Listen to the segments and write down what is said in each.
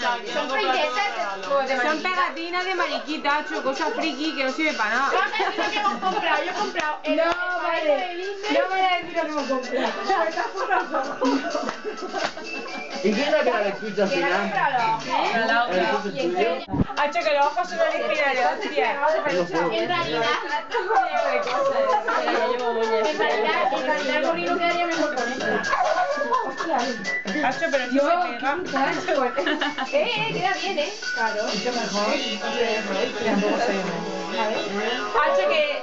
Son princesas. Son pegatinas de mariquita, hecho cosas friki que no sirve para nada. Que hemos comprado. Yo he comprado el No, vale. No voy a decir lo que hemos comprado. Estás por. ¿Y quién es la que la escucha al ¿Quién ha final? Ha hecho que los ojos son originales, hostia. En realidad, en realidad, en realidad el gorrino quedaría mejor con esto. Hacho, pero se pega. Eh, eh, queda bien, eh. Claro. Hacho que...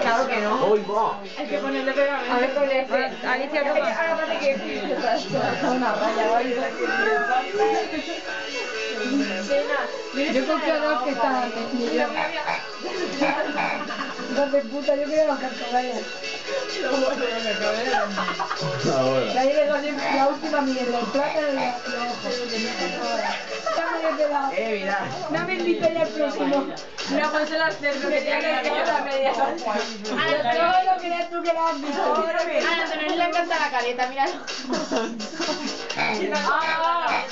Claro que no. ¡Uy, va! Hay que ponerle pegamento. A ver con este. Alicia, ¿qué pasa? Que... Yo compré dos que estaban de Dos de puta, yo quiero bajar caballas. Ahora. La, la última mierda, el plata de los ojos. Ya me he quedado. Eh, mira. No me invito ya al próximo. No, pues el cerdo que tiene que la media. Todo lo que eres tú que lo has visto. A la Antonio le encanta la careta, míralo. Ah,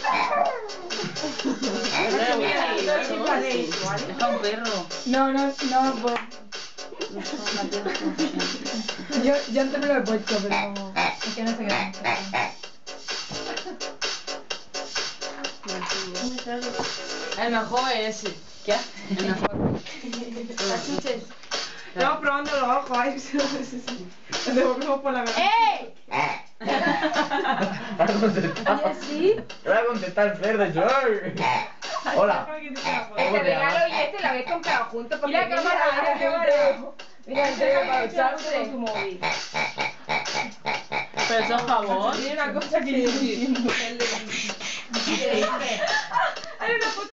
Está un perro. No, no, no, pues. Yo, yo antes me lo he puesto, pero. Es que no sé qué. El mejor es ese. ¿Qué? El mejor. Estamos probando los ojos. Ay, Nos devolvemos por la cara. ¡Eh! Ha contestado. ¿Sí? Le ha contestado el cerdo, George. Hola. ¿Cómo te regalo y este lo habéis comprado juntos porque Mira, cámara, mira, cámara. Mira, es para ducharse. tu móvil. Pero eso es. Tiene una cosa que yo entiendo.